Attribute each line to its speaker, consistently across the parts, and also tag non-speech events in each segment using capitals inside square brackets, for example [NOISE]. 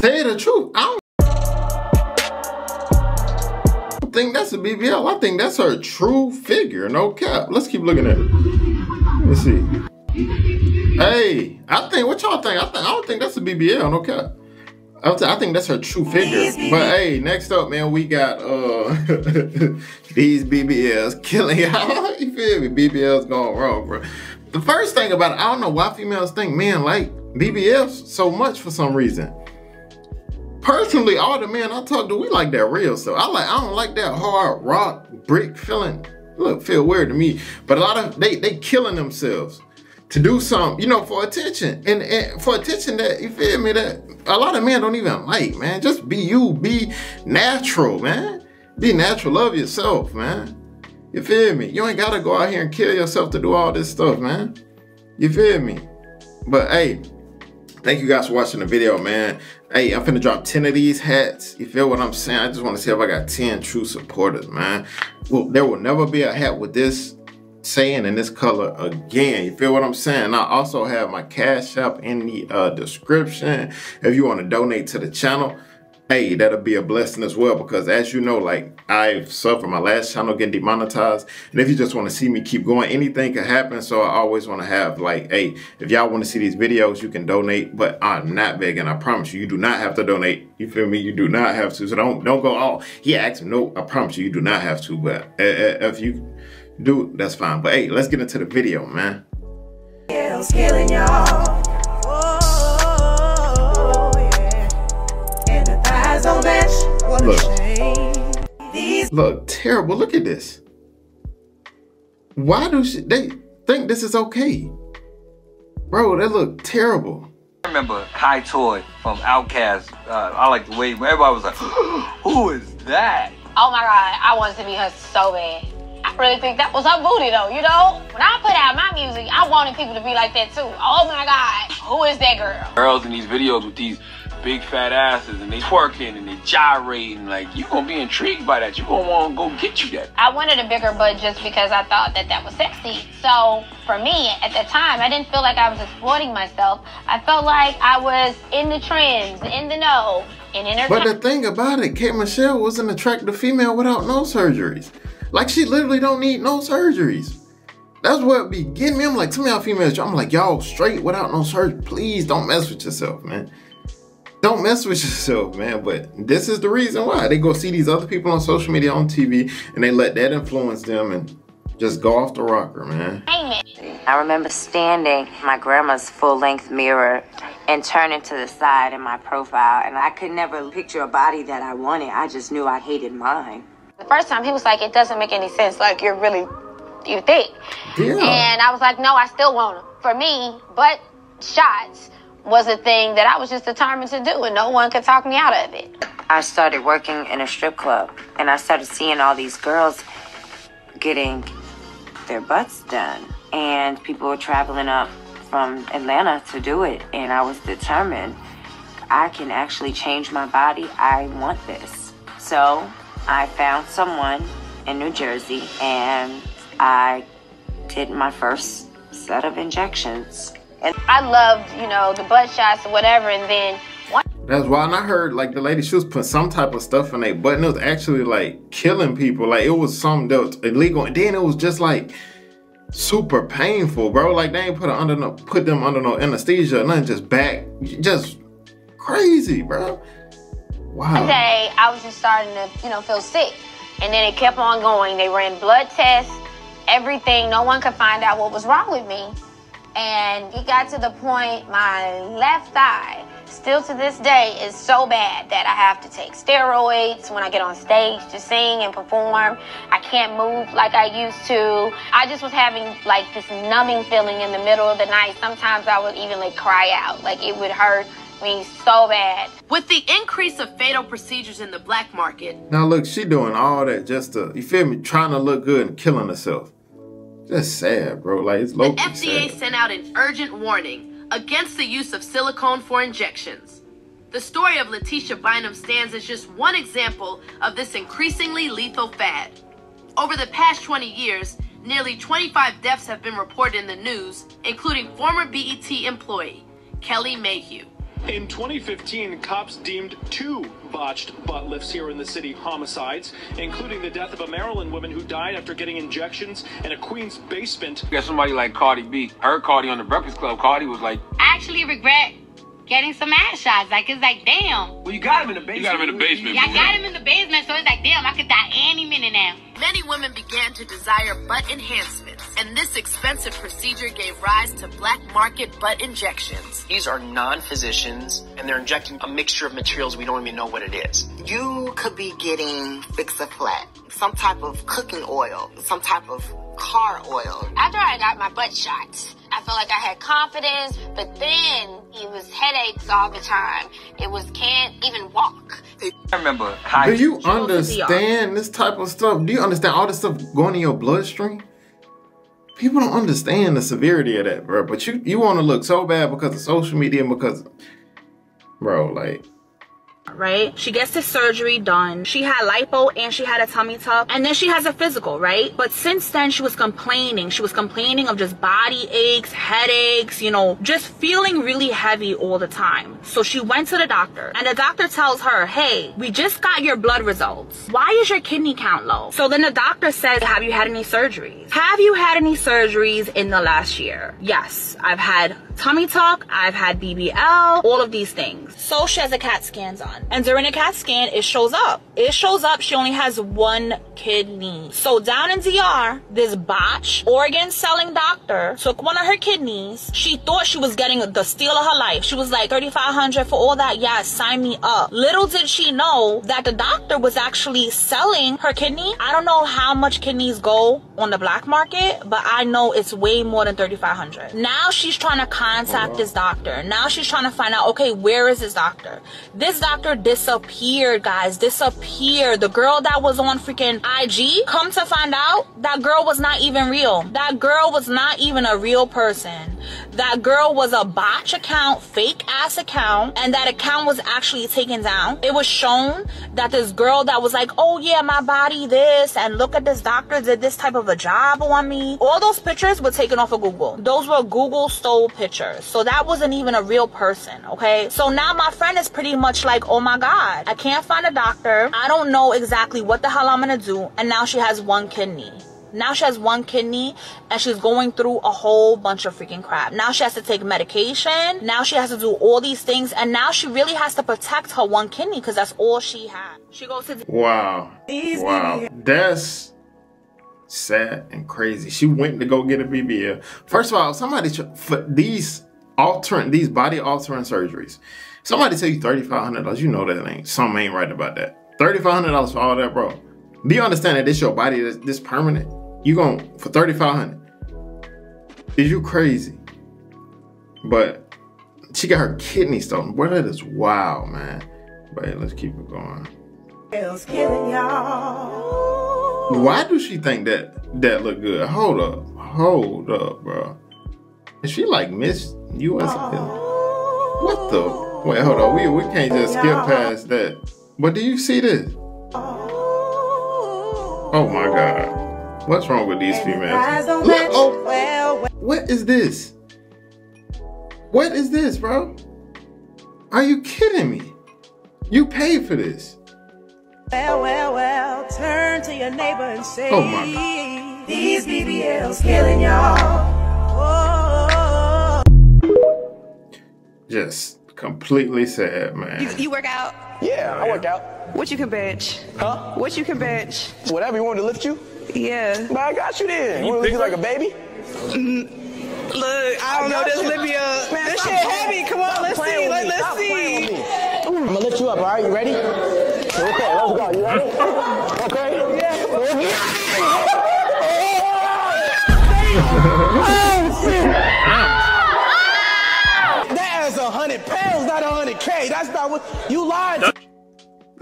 Speaker 1: Say the truth. I don't think that's a BBL. I think that's her true figure. No cap. Let's keep looking at it. Let's see. Hey, I think what y'all think? I think I don't think that's a BBL. No cap. I think that's her true figure. But hey, next up, man, we got uh [LAUGHS] these BBLs killing y'all. [LAUGHS] you feel me? BBLs going wrong, bro. The first thing about it, I don't know why females think men like BBLs so much for some reason. Personally, all the men I talk to, we like that real stuff. I like I don't like that hard rock brick feeling. Look, feel weird to me. But a lot of they they killing themselves to do something, you know, for attention. And, and, for attention that, you feel me, that a lot of men don't even like, man. Just be you, be natural, man. Be natural, love yourself, man. You feel me? You ain't gotta go out here and kill yourself to do all this stuff, man. You feel me? But hey, thank you guys for watching the video, man. Hey, I'm finna drop 10 of these hats. You feel what I'm saying? I just wanna see if I got 10 true supporters, man. Well, there will never be a hat with this saying in this color again. You feel what I'm saying? I also have my cash app in the uh, description. If you want to donate to the channel, hey, that'll be a blessing as well because as you know, like I've suffered my last channel getting demonetized. And if you just want to see me keep going, anything can happen. So I always want to have like, hey, if y'all want to see these videos, you can donate, but I'm not begging. I promise you, you do not have to donate. You feel me? You do not have to. So don't, don't go, oh, he asked me. No, I promise you, you do not have to. But uh, uh if you, do, that's fine. But hey, let's get into the video, man. Look, look terrible. Look at this. Why do she, they think this is okay? Bro, that look terrible.
Speaker 2: I remember Kai Toy from Outkast. Uh, I like the way everybody was like, [GASPS] who is that?
Speaker 3: Oh my God, I wanted to be her so bad. I really think that was her booty though, you know? When I put out my music, I wanted people to be like that too. Oh my God, who is that girl?
Speaker 2: Girls in these videos with these big fat asses and they twerking and they gyrating, like you gonna be intrigued by that. You gonna wanna go get you that.
Speaker 3: I wanted a bigger butt just because I thought that that was sexy. So for me, at the time, I didn't feel like I was exploiting myself. I felt like I was in the trends, in the know, and in her.
Speaker 1: But the thing about it, K. Michelle was an attractive female without no surgeries. Like she literally don't need no surgeries. That's what be getting me. I'm like, tell me how females. I'm like, y'all straight without no surgery. Please don't mess with yourself, man. Don't mess with [LAUGHS] yourself, man. But this is the reason why they go see these other people on social media, on TV, and they let that influence them and just go off the rocker, man.
Speaker 4: I remember standing my grandma's full-length mirror and turning to the side in my profile, and I could never picture a body that I wanted. I just knew I hated mine.
Speaker 3: The first time he was like, it doesn't make any sense. Like you're really, you think. Yeah. And I was like, no, I still want him. For me, butt shots was a thing that I was just determined to do, and no one could talk me out of it.
Speaker 4: I started working in a strip club, and I started seeing all these girls getting their butts done, and people were traveling up from Atlanta to do it, and I was determined I can actually change my body. I want this. So I found someone in New Jersey and I did my first set of injections.
Speaker 3: And I loved, you know, the butt shots or whatever, and then
Speaker 1: that's why and I heard like the lady she was putting some type of stuff in their butt and it was actually like killing people. Like it was something that was illegal. And then it was just like super painful, bro. Like they ain't put under no put them under no anesthesia, nothing just back just crazy, bro.
Speaker 3: Wow. One day I was just starting to, you know, feel sick. And then it kept on going. They ran blood tests, everything. No one could find out what was wrong with me. And it got to the point my left thigh, still to this day, is so bad that I have to take steroids when I get on stage to sing and perform. I can't move like I used to. I just was having like this numbing feeling in the middle of the night. Sometimes I would even like cry out, like it would hurt me so bad.
Speaker 5: With the increase of fatal procedures in the black market.
Speaker 1: Now look, she doing all that just to, you feel me, trying to look good and killing herself. Just sad, bro. Like it's low
Speaker 5: The FDA sad. sent out an urgent warning against the use of silicone for injections. The story of Letitia Bynum stands as just one example of this increasingly lethal fad. Over the past 20 years, nearly 25 deaths have been reported in the news, including former BET employee Kelly Mayhew.
Speaker 6: In 2015, cops deemed two botched butt lifts here in the city homicides, including the death of a Maryland woman who died after getting injections in a Queens basement.
Speaker 2: You got somebody like Cardi B. Heard Cardi on the Breakfast Club. Cardi was like,
Speaker 3: I actually regret getting some ass shots. Like, it's like, damn.
Speaker 2: Well, you got him in the basement. You got him in the basement.
Speaker 3: Yeah, I got him in the basement, so it's like, damn, I could die any minute now.
Speaker 5: Many women began to desire butt enhancements, and this expensive procedure gave rise to black market butt injections.
Speaker 7: These are non-physicians, and they're injecting a mixture of materials we don't even know what it is.
Speaker 8: You could be getting Fix-A-Flat, some type of cooking oil, some type of car oil.
Speaker 3: After I got my butt shots, I felt like I had confidence, but then it was headaches all the time. It was can't even walk.
Speaker 2: I remember high
Speaker 1: Do you understand this type of stuff? Do you understand all this stuff going in your bloodstream? People don't understand the severity of that, bro. But you you want to look so bad because of social media and because, bro, like
Speaker 9: right? She gets the surgery done. She had lipo and she had a tummy tuck. And then she has a physical, right? But since then, she was complaining. She was complaining of just body aches, headaches, you know, just feeling really heavy all the time. So she went to the doctor and the doctor tells her, hey, we just got your blood results. Why is your kidney count low? So then the doctor says, have you had any surgeries? Have you had any surgeries in the last year? Yes, I've had tummy tuck, I've had BBL, all of these things. So she has a CAT scans on. And during the CAT scan, it shows up. It shows up she only has one kidney. So down in DR, this botch organ selling doctor took one of her kidneys. She thought she was getting the steal of her life. She was like, 3500 for all that. Yeah, sign me up. Little did she know that the doctor was actually selling her kidney. I don't know how much kidneys go on the black market, but I know it's way more than 3500 Now she's trying to contact this doctor. Now she's trying to find out, okay, where is this doctor? This doctor disappeared, guys. Disappeared. The girl that was on freaking IG, come to find out, that girl was not even real. That girl was not even a real person. That girl was a botch account, fake ass account, and that account was actually taken down. It was shown that this girl that was like, oh yeah, my body this, and look at this doctor did this type of a job on me. All those pictures were taken off of Google. Those were Google stole pictures. So that wasn't even a real person, okay? So now my friend is pretty much like, oh my God, I can't find a doctor. I don't know exactly what the hell I'm gonna do. And now she has one kidney. Now she has one kidney and she's going through a whole bunch of freaking crap. Now she has to take medication. Now she has to do all these things. And now she really has to protect her one kidney because that's all she had. She goes to
Speaker 1: wow, wow, that's sad and crazy. She went to go get a BBL. First of all, somebody for these altering these body altering surgeries. Somebody tell you thirty five hundred dollars. You know that ain't something ain't right about that. Thirty five hundred dollars for all that, bro. Do you understand that this your body this, this permanent? You going for thirty five hundred? Is you crazy? But she got her kidney stolen. Boy, that is wild, man. But hey, let's keep it going. Why do she think that that look good? Hold up, hold up, bro. Is she like Miss USA? What the? Wait, hold on. We we can't just skip past that. But do you see this? Oh, oh my God! What's wrong with these females? Look, oh, what is this? What is this, bro? Are you kidding me? You paid for this.
Speaker 10: Well, well, well, turn to your neighbor and say,
Speaker 1: Oh my God.
Speaker 10: These BBLs killing y'all. Oh.
Speaker 1: Just completely sad, man.
Speaker 11: You work out?
Speaker 12: Yeah, I work out.
Speaker 11: What you can bench?
Speaker 12: Huh?
Speaker 11: What you can bench?
Speaker 12: Whatever you want to lift you.
Speaker 11: Yeah.
Speaker 12: Man, I got you then. You want to lift you like a baby?
Speaker 11: Mm, look, I don't know this lift me up.
Speaker 12: Man,
Speaker 11: this
Speaker 12: stop
Speaker 11: shit heavy. Come on, let's see. Let, let's see.
Speaker 12: I'm gonna lift you up, all right? You ready? Okay, let's go. You ready? Okay? [LAUGHS] That is a hundred pounds, not a hundred K. That's not what you lied to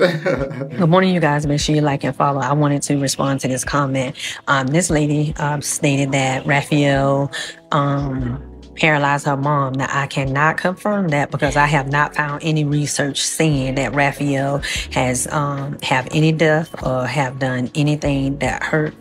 Speaker 13: Good morning, you guys. Make sure you like and follow. I wanted to respond to this comment. Um, this lady um, stated that Raphael um, paralyzed her mom. Now, I cannot confirm that because I have not found any research saying that Raphael has um, have any death or have done anything that hurt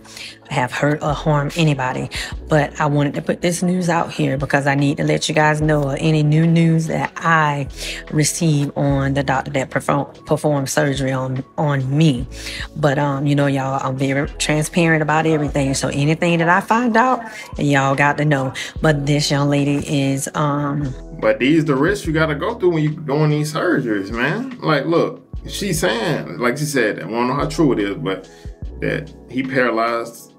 Speaker 13: have hurt or harmed anybody. But I wanted to put this news out here because I need to let you guys know any new news that I receive on the doctor that perform, performed surgery on on me. But um, you know, y'all, I'm very transparent about everything. So anything that I find out, y'all got to know. But this young lady is um
Speaker 1: But these the risks you gotta go through when you doing these surgeries, man. Like look, she's saying, like she said, I don't know how true it is, but that he paralyzed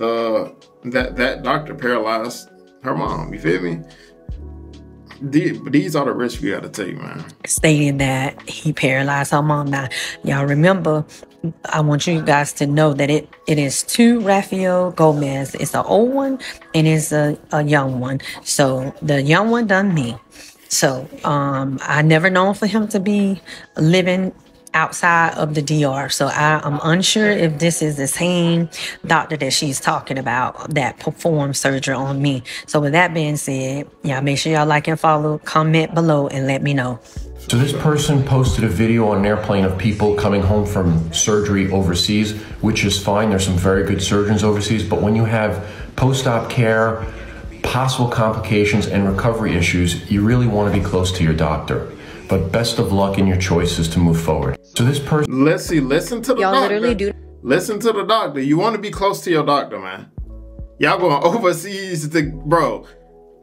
Speaker 1: uh that that doctor paralyzed her mom. You feel me? The, these are the risks you gotta take, man.
Speaker 13: stating that he paralyzed her mom. Now, y'all remember, I want you guys to know that it it is two Rafael Gomez. It's an old one and it's a, a young one. So the young one done me. So um I never known for him to be living outside of the DR. So I, I'm unsure if this is the same doctor that she's talking about that performed surgery on me. So with that being said, y'all make sure y'all like and follow, comment below, and let me know.
Speaker 14: So this person posted a video on an airplane of people coming home from surgery overseas, which is fine. There's some very good surgeons overseas, but when you have post-op care, possible complications and recovery issues, you really want to be close to your doctor. But best of luck in your choices to move forward. So this person
Speaker 1: Let's see, listen to the
Speaker 15: Y'all
Speaker 1: doctor.
Speaker 15: literally do-
Speaker 1: Listen to the doctor. You want to be close to your doctor, man. Y'all going overseas to bro.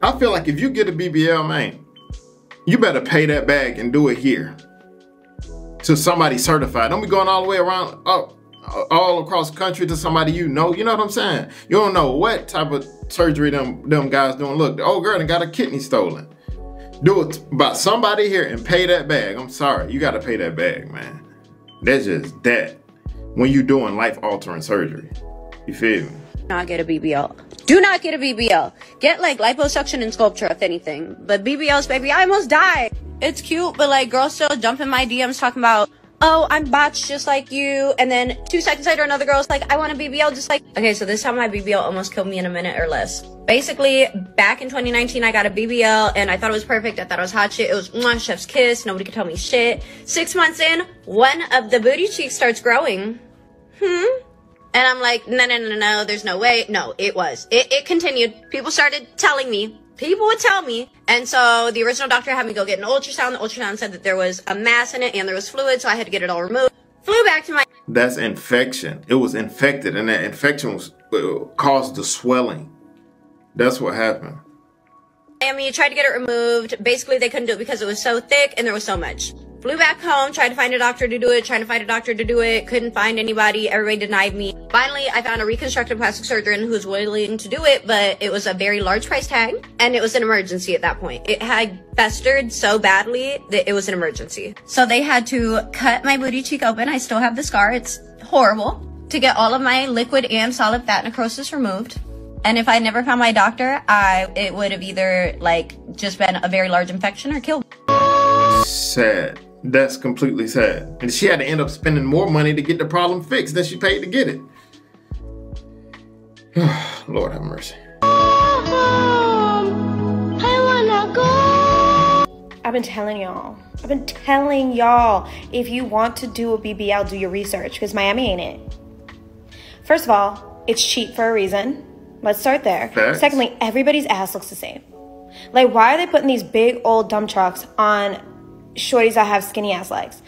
Speaker 1: I feel like if you get a BBL, man, you better pay that bag and do it here. To somebody certified. Don't be going all the way around up all across the country to somebody you know. You know what I'm saying? You don't know what type of surgery them them guys doing. Look, the old girl done got a kidney stolen. Do it by somebody here and pay that bag. I'm sorry, you gotta pay that bag, man. That's just that. When you're doing life altering surgery. You feel me?
Speaker 15: not get a BBL. Do not get a BBL. Get like liposuction and Sculptra if anything. But BBLs, baby, I almost died. It's cute, but like girls still jump in my DMs talking about, oh, I'm botched just like you. And then two seconds later, another girl's like, I want a BBL just like. Okay, so this time my BBL almost killed me in a minute or less. Basically, back in 2019, I got a BBL and I thought it was perfect. I thought it was hot shit. It was mwah, chef's kiss. Nobody could tell me shit. Six months in, one of the booty cheeks starts growing. Hmm? And I'm like, no, no, no, no, there's no way. No, it was. It, it continued. People started telling me. People would tell me. And so the original doctor had me go get an ultrasound. The ultrasound said that there was a mass in it and there was fluid, so I had to get it all removed. Flew back to my
Speaker 1: That's infection. It was infected, and that infection was uh, caused the swelling. That's what happened.
Speaker 15: Miami, tried to get it removed. Basically, they couldn't do it because it was so thick and there was so much. Flew back home, tried to find a doctor to do it, trying to find a doctor to do it, couldn't find anybody, everybody denied me. Finally, I found a reconstructive plastic surgeon who was willing to do it, but it was a very large price tag, and it was an emergency at that point. It had festered so badly that it was an emergency. So they had to cut my booty cheek open. I still have the scar, it's horrible. To get all of my liquid and solid fat necrosis removed. And if I never found my doctor, I it would have either like just been a very large infection or killed.
Speaker 1: Sad. That's completely sad. And she had to end up spending more money to get the problem fixed than she paid to get it. [SIGHS] Lord have mercy.
Speaker 16: I've been telling y'all. I've been telling y'all if you want to do a BBL, do your research because Miami ain't it. First of all, it's cheap for a reason. Let's start there. Secondly, everybody's ass looks the same. Like, why are they putting these big old dump trucks on shorties that have skinny ass legs?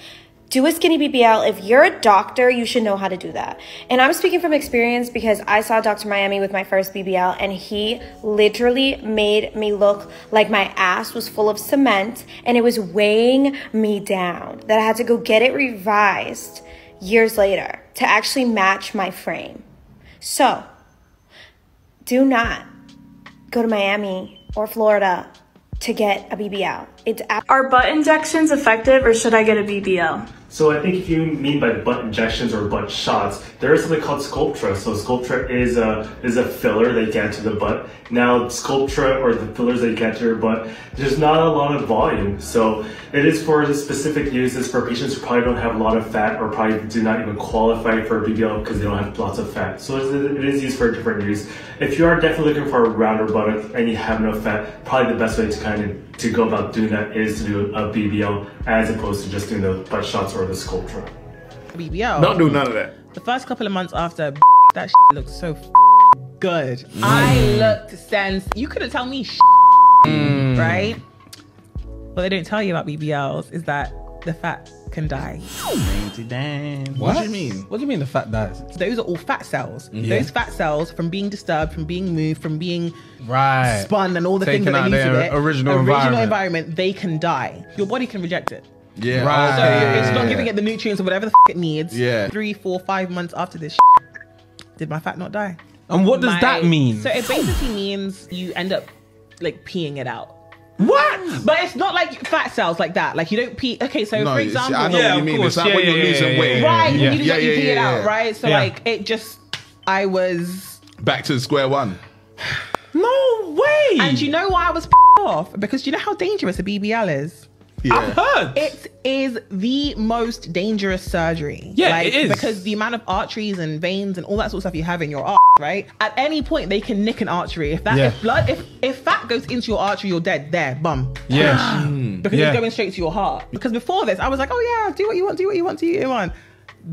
Speaker 16: Do a skinny BBL. If you're a doctor, you should know how to do that. And I'm speaking from experience because I saw Dr. Miami with my first BBL and he literally made me look like my ass was full of cement and it was weighing me down. That I had to go get it revised years later to actually match my frame. So, do not go to Miami or Florida to get a BBL. It's
Speaker 17: Are butt injections effective or should I get a BBL?
Speaker 18: So I think if you mean by butt injections or butt shots, there is something called Sculptra. So Sculptra is a is a filler that you get to the butt. Now Sculptra or the fillers that you get to your butt, there's not a lot of volume. So it is for specific uses for patients who probably don't have a lot of fat or probably do not even qualify for a BBL because they don't have lots of fat. So it is used for a different use. If you are definitely looking for a rounder buttock and you have no fat, probably the best way to kind of to go about doing that is to do a BBL as opposed to just doing the butt shots or the Sculptra.
Speaker 17: BBL.
Speaker 1: Don't do none of that.
Speaker 17: The first couple of months after, [LAUGHS] that looks so [LAUGHS] good. Mm. I looked sense. You couldn't tell me [LAUGHS] mm. right? What they don't tell you about BBLs is that the fat can die.
Speaker 19: Damn. What? do you mean? What do you mean the fat dies?
Speaker 17: Those are all fat cells.
Speaker 19: Yeah.
Speaker 17: Those fat cells, from being disturbed, from being moved, from being
Speaker 19: Right.
Speaker 17: spun, and all the
Speaker 19: Taken
Speaker 17: things that
Speaker 19: out
Speaker 17: they need to
Speaker 19: their
Speaker 17: it,
Speaker 19: original environment.
Speaker 17: environment, they can die. Your body can reject it.
Speaker 19: Yeah. Right.
Speaker 17: So
Speaker 19: Right.
Speaker 17: it's not giving it the nutrients or whatever the f- it needs.
Speaker 19: Yeah.
Speaker 17: Three, four, five months after this, did my fat not die?
Speaker 19: And what does that mean?
Speaker 17: So it basically means you end up like peeing it out.
Speaker 19: What? Mm.
Speaker 17: But it's not like fat cells like that. Like you don't pee. Okay, so
Speaker 20: No,
Speaker 17: for
Speaker 20: you see,
Speaker 17: example,
Speaker 20: I know what you mean. It's like when you're losing weight.
Speaker 17: right?
Speaker 20: Yeah.
Speaker 17: You, just
Speaker 20: Yeah,
Speaker 17: like, you
Speaker 20: yeah,
Speaker 17: pee it
Speaker 20: yeah,
Speaker 17: out,
Speaker 20: yeah.
Speaker 17: right? So
Speaker 20: Yeah.
Speaker 17: like it just, I was
Speaker 20: Back to square one.
Speaker 17: no way. And you know why I was [LAUGHS] off? Because you know how dangerous a BBL is.
Speaker 20: Yeah.
Speaker 19: I've heard.
Speaker 17: It is the most dangerous surgery.
Speaker 19: Yeah,
Speaker 17: like,
Speaker 19: it is.
Speaker 17: Because the amount of arteries and veins and all that sort of stuff you have in your arm, right? At any point, they can nick an artery. If that,
Speaker 19: Yeah.
Speaker 17: if blood, if if fat goes into your artery, you're dead. There, bum.
Speaker 19: Yeah. Hmm.
Speaker 17: Because
Speaker 19: Yeah.
Speaker 17: it's going straight to your heart. Because before this, I was like, oh yeah, do what you want, do what you want, do what you want.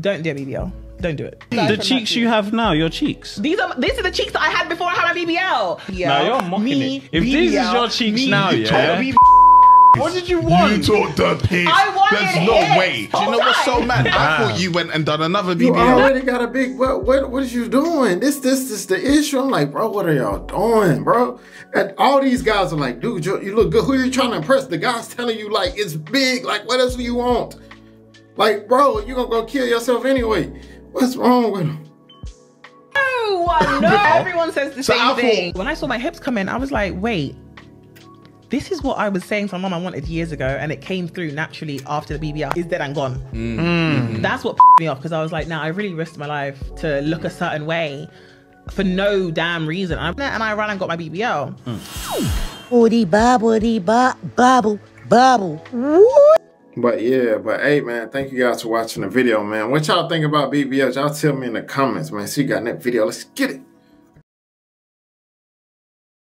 Speaker 17: Don't do a BBL. Don't do it.
Speaker 19: The cheeks you have now, your cheeks.
Speaker 17: These are these are the cheeks that I had before I had my BBL. Yeah.
Speaker 19: Nah, you're mocking
Speaker 17: me,
Speaker 19: it. If this is your cheeks
Speaker 17: me,
Speaker 19: now, yeah?
Speaker 17: Told me-
Speaker 19: What did you want?
Speaker 20: You took the piss.
Speaker 17: I wanted
Speaker 20: There's no
Speaker 17: hips.
Speaker 20: way. Do you know what's so mad? I
Speaker 19: Ah.
Speaker 20: thought you went and done another
Speaker 1: You
Speaker 20: BBL.
Speaker 1: already got a big what what what is you doing? This this this the issue. I'm like, bro, what are y'all doing, bro? And all these guys are like, dude, you, you look good. Who are you trying to impress? The guy's telling you like it's big. Like, what else do you want? Like, bro, you gonna go kill yourself anyway. What's wrong with him?
Speaker 17: No, no. [LAUGHS] Everyone says the
Speaker 1: So
Speaker 17: same
Speaker 1: I thought-
Speaker 17: thing. When I saw my hips come in, I was like, wait. This is what I was saying to my mom I wanted years ago, and it came through naturally after the BBL. Is dead and gone.
Speaker 19: Mm.
Speaker 17: That's what pissed me off because I was like, nah, I really risked my life to look a certain way for no damn reason. And I, ran and got my BBL.
Speaker 12: Woody bobbledy bob bobble bobble.
Speaker 1: But yeah, but hey man, thank you guys for watching the video, man. What y'all think about BBL? Y'all tell me in the comments, man. See you got in that video. Let's get it.